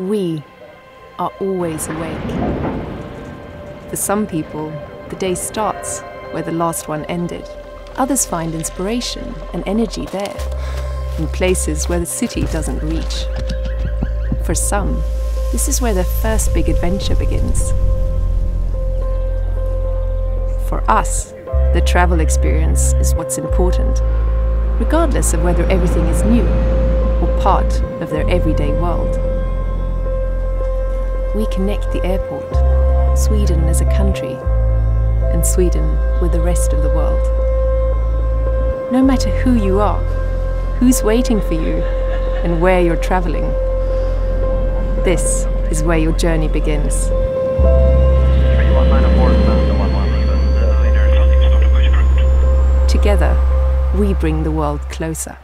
We are always awake. For some people, the day starts where the last one ended. Others find inspiration and energy there, in places where the city doesn't reach. For some, this is where their first big adventure begins. For us, the travel experience is what's important, regardless of whether everything is new or part of their everyday world. We connect the airport, Sweden as a country, and Sweden with the rest of the world. No matter who you are, who's waiting for you, and where you're traveling, this is where your journey begins. Together, we bring the world closer.